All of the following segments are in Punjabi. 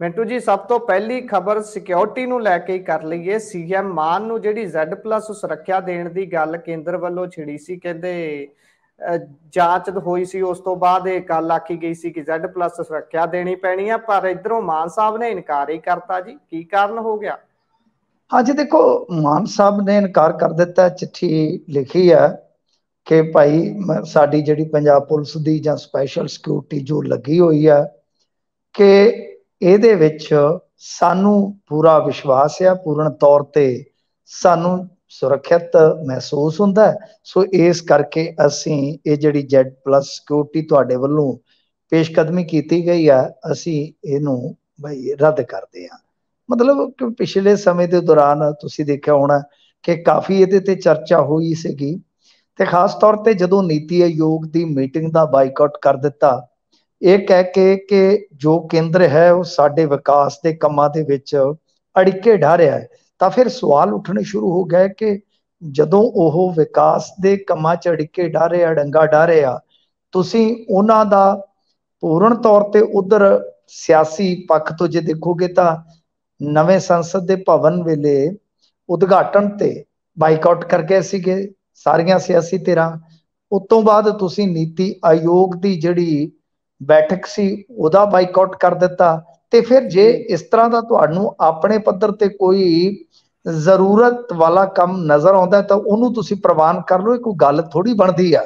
ਮਿੰਟੂ ਜੀ, ਸਭ ਤੋਂ ਪਹਿਲੀ ਖਬਰ ਸਿਕਿਉਰਿਟੀ ਨੂੰ ਲੈ ਕੇ ਕਰ ਲਈਏ। ਸੀਐਮ ਮਾਨ ਨੂੰ ਜਿਹੜੀ Z+ ਸੁਰੱਖਿਆ ਦੇਣ ਦੀ ਗੱਲ ਕੇਂਦਰ ਵੱਲੋਂ ਛਿੜੀ ਸੀ, ਕਹਿੰਦੇ ਜਾਂਚ ਹੋਈ ਸੀ, ਉਸ ਤੋਂ ਬਾਅਦ ਇਹ ਗੱਲ ਆਖੀ ਗਈ ਸੀ ਕਿ Z+ ਸੁਰੱਖਿਆ ਦੇਣੀ ਪੈਣੀ ਆ, ਪਰ ਇਧਰੋਂ ਮਾਨ ਸਾਹਿਬ ਨੇ ਇਨਕਾਰ ਹੀ ਕਰਤਾ ਜੀ। ਕੀ ਕਾਰਨ ਹੋ ਗਿਆ? ਹਾਂਜੀ, ਦੇਖੋ, ਮਾਨ ਸਾਹਿਬ ਨੇ ਇਨਕਾਰ ਕਰ ਦਿੱਤਾ, ਚਿੱਠੀ ਲਿਖੀ ਹੈ ਕਿ ਭਾਈ ਸਾਡੀ ਜਿਹੜੀ ਪੰਜਾਬ ਪੁਲਿਸ ਦੀ ਜਾਂ ਸਪੈਸ਼ਲ ਸਿਕਿਉਰਿਟੀ ਜੋ ਲੱਗੀ ਹੋਈ ਹੈ ਕਿ ਇਹਦੇ ਵਿੱਚ ਸਾਨੂੰ ਪੂਰਾ ਵਿਸ਼ਵਾਸ ਆ, ਪੂਰਨ ਤੌਰ ਤੇ ਸਾਨੂੰ ਸੁਰੱਖਿਅਤ ਮਹਿਸੂਸ ਹੁੰਦਾ ਸੋ ਇਸ ਕਰਕੇ ਅਸੀਂ ਇਹ ਜਿਹੜੀ Z+ ਸਿਕਿਉਰਿਟੀ ਤੁਹਾਡੇ ਵੱਲੋਂ ਪੇਸ਼ਕਦਮੀ ਕੀਤੀ ਗਈ ਆ, ਅਸੀਂ ਇਹਨੂੰ ਬਈ ਰੱਦ ਕਰਦੇ ਹਾਂ। ਮਤਲਬ ਕਿ ਪਿਛਲੇ ਸਮੇਂ ਦੇ ਦੌਰਾਨ ਤੁਸੀਂ ਦੇਖਿਆ ਹੋਣਾ ਕਿ ਕਾਫੀ ਇਹਦੇ ਤੇ ਚਰਚਾ ਹੋਈ ਸੀਗੀ ਤੇ ਖਾਸ ਤੌਰ ਤੇ ਜਦੋਂ ਨੀਤੀ ਆਯੋਗ ਦੀ ਮੀਟਿੰਗ ਦਾ ਬਾਈਕਾਟ ਕਰ ਦਿੱਤਾ ਇਹ ਕਹਿ ਕੇ ਕਿ ਜੋ ਕੇਂਦਰ ਹੈ ਉਹ ਸਾਡੇ ਵਿਕਾਸ ਦੇ ਕੰਮਾਂ ਦੇ ਵਿੱਚ ਅੜਿੱਕੇ ਢਾ ਰਿਹਾ ਹੈ। ਤਾਂ ਫਿਰ ਸਵਾਲ ਉੱਠਣੇ ਸ਼ੁਰੂ ਹੋ ਗਏ ਕਿ ਜਦੋਂ ਉਹ ਵਿਕਾਸ ਦੇ ਕੰਮਾਂ 'ਚ ਅੜਿੱਕੇ ਢਾ ਰਿਹਾ ਡੰਗਾ ਢਾ ਰਿਹਾ, ਤੁਸੀਂ ਉਹਨਾਂ ਦਾ ਪੂਰਨ ਤੌਰ ਤੇ ਉਧਰ ਸਿਆਸੀ ਪੱਖ ਤੋਂ ਜੇ ਦੇਖੋਗੇ ਤਾਂ ਨਵੇਂ ਸੰਸਦ ਦੇ ਭਵਨ ਵੇਲੇ ਉਦਘਾਟਨ ਤੇ ਬਾਈਕਾਟ ਕਰ ਗਏ ਸੀਗੇ ਸਾਰੀਆਂ ਸਿਆਸੀ ਧਿਰਾਂ। ਉਸ ਤੋਂ ਬਾਅਦ ਤੁਸੀਂ ਨੀਤੀ ਆਯੋਗ ਦੀ ਜਿਹੜੀ ਬੈਠਕ ਸੀ ਉਹਦਾ ਬਾਈਕਾਟ ਕਰ ਦਿੱਤਾ ਤੇ ਫਿਰ ਜੇ ਇਸ ਤਰ੍ਹਾਂ ਦਾ ਤੁਹਾਨੂੰ ਆਪਣੇ ਪੱਧਰ ਤੇ ਕੋਈ ਜ਼ਰੂਰਤ ਵਾਲਾ ਕੰਮ ਨਜ਼ਰ ਆਉਂਦਾ ਤਾਂ ਉਹਨੂੰ ਤੁਸੀਂ ਪ੍ਰਵਾਨ ਕਰ ਲਓ ਕੋਈ ਗੱਲ ਥੋੜੀ ਬਣਦੀ ਆ।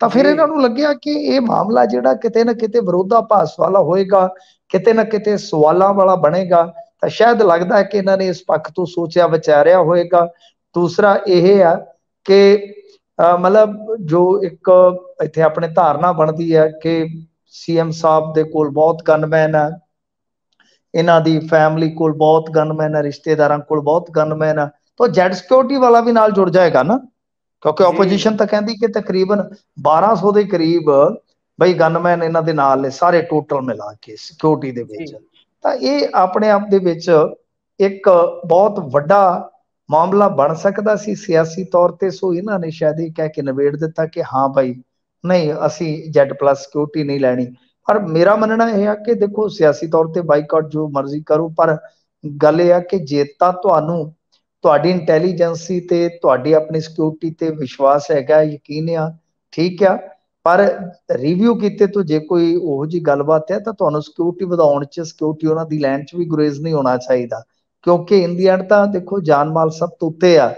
ਤਾਂ ਫਿਰ ਇਹਨਾਂ ਨੂੰ ਲੱਗਿਆ ਕਿ ਇਹ ਮਾਮਲਾ ਜਿਹੜਾ ਕਿਤੇ ਨਾ ਕਿਤੇ ਵਿਰੋਧਾਭਾਸ ਵਾਲਾ ਹੋਏਗਾ ਕਿਤੇ ਨਾ ਕਿਤੇ ਸਵਾਲਾਂ ਵਾਲਾ ਬਣੇਗਾ ਤਾਂ ਸ਼ਾਇਦ ਲੱਗਦਾ ਹੈ ਕਿ ਇਹਨਾਂ ਨੇ ਇਸ ਪੱਖ ਤੋਂ ਸੋਚਿਆ ਵਿਚਾਰਿਆ ਹੋਏਗਾ। ਦੂਸਰਾ ਇਹ ਆ ਕਿ ਮਤਲਬ ਜੋ ਇੱਕ ਇੱਥੇ ਆਪਣੇ ਧਾਰਨਾ ਬਣਦੀ ਹੈ ਕਿ ਸੀਐਮ ਸਾਹਿਬ ਦੇ ਕੋਲ ਬਹੁਤ ਗਨਮੈਨ ਆ। ਇਹਨਾਂ ਦੀ ਫੈਮਿਲੀ ਕੋਲ ਬਹੁਤ ਗਨਮੈਨ ਆ ਰਿਸ਼ਤੇਦਾਰਾਂ ਕੋਲ ਬਹੁਤ ਗਨਮੈਨ ਆ। ਤਾਂ ਜੈਡ ਸਿਕਿਉਰਿਟੀ ਵਾਲਾ ਵੀ ਨਾਲ ਜੁੜ ਜਾਏਗਾ ਨਾ। ਕਿਉਂਕਿ ਆਪੋਜੀਸ਼ਨ ਤਾਂ ਕਹਿੰਦੀ ਕਿ ਤਕਰੀਬਨ 1200 ਦੇ ਕਰੀਬ ਬਈ ਗਨਮੈਨ ਇਹਨਾਂ ਦੇ ਨਾਲ ਨੇ ਸਾਰੇ ਟੋਟਲ ਮਿਲਾ ਕੇ ਸਿਕਿਉਰਿਟੀ ਦੇ ਵਿੱਚ। ਤਾਂ ਇਹ ਆਪਣੇ ਆਪ ਦੇ ਵਿੱਚ ਇੱਕ ਬਹੁਤ ਵੱਡਾ ਮਾਮਲਾ ਬਣ ਸਕਦਾ ਸੀ ਸਿਆਸੀ ਤੌਰ ਤੇ। ਸੋ ਇਹਨਾਂ ਨੇ ਸ਼ਾਇਦ ਇਹ ਕਹਿ ਕੇ ਨਵੇੜ ਦਿੱਤਾ ਕਿ ਹਾਂ ਭਾਈ ਨਹੀਂ ਅਸੀਂ ਜੈਡ ਪਲੱਸ ਸਿਕਿਉਰਿਟੀ ਨਹੀਂ ਲੈਣੀ। ਪਰ ਮੇਰਾ ਮੰਨਣਾ ਇਹ ਆ ਕਿ ਦੇਖੋ ਸਿਆਸੀ ਤੌਰ ਤੇ ਬਾਈਕਾਟ ਜੋ ਮਰਜ਼ੀ ਕਰੋ ਪਰ ਗੱਲ ਇਹ ਆ ਕਿ ਜੇ ਤਾਂ ਤੁਹਾਨੂੰ ਤੁਹਾਡੀ ਇੰਟੈਲੀਜੈਂਸੀ ਤੇ ਤੁਹਾਡੀ ਆਪਣੀ ਸਿਕਿਉਰਿਟੀ ਤੇ ਵਿਸ਼ਵਾਸ ਹੈਗਾ ਯਕੀਨ ਆ ਠੀਕ ਆ ਪਰ ਰਿਵਿਊ ਕੀਤੇ ਤੋਂ ਜੇ ਕੋਈ ਉਹ ਜੀ ਗੱਲਬਾਤ ਹੈ ਤਾਂ ਤੁਹਾਨੂੰ ਸਿਕਿਉਰਿਟੀ ਵਧਾਉਣ ਚ ਸਿਕਿਉਰਿਟੀ ਉਹਨਾਂ ਦੀ ਲੈਂਡ ਚ ਵੀ ਗੁਰੇਜ਼ ਨਹੀਂ ਹੋਣਾ ਚਾਹੀਦਾ। ਕਿਉਂਕਿ ਐਂਡ ਤਾਂ ਦੇਖੋ ਜਾਨ ਮਾਲ ਸਭ ਤੋਂ ਉੱਤੇ ਆ।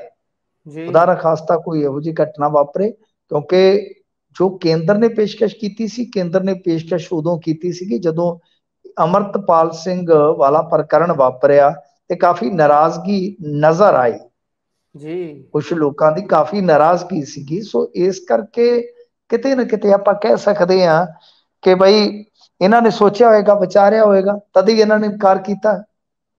ਜੀ। ਉਦਾਹਰਨ ਖਾਸਤਾ ਕੋਈ ਇਹੋ ਜੀ ਘਟਨਾ ਵਾਪਰੇ ਕਿਉਂਕਿ ਜੋ ਕੇਂਦਰ ਨੇ ਪੇਸ਼ਕਸ਼ ਕੀਤੀ ਸੀ ਕੇਂਦਰ ਨੇ ਪੇਸ਼ਕਸ਼ ਉਦੋਂ ਕੀਤੀ ਸੀ ਕਿ ਜਦੋਂ ਅਮਰਤਪਾਲ ਸਿੰਘ ਵਾਲਾ ਪ੍ਰਕਰਨ ਵਾਪਰਿਆ ਤੇ ਕਾਫੀ ਨਾਰਾਜ਼ਗੀ ਨਜ਼ਰ ਆਈ। ਜੀ। ਕੁਝ ਲੋਕਾਂ ਦੀ ਕਾਫੀ ਨਾਰਾਜ਼ਗੀ ਸੀਗੀ। ਸੋ ਇਸ ਕਰਕੇ ਕਿਤੇ ਨਾ ਕਿਤੇ ਆਪਾਂ ਕਹਿ ਸਕਦੇ ਆ ਕਿ ਭਾਈ ਇਹਨਾਂ ਨੇ ਸੋਚਿਆ ਹੋਵੇਗਾ ਵਿਚਾਰਿਆ ਹੋਵੇਗਾ ਤਦ ਹੀ ਇਹਨਾਂ ਨੇ ਇਨਕਾਰ ਕੀਤਾ।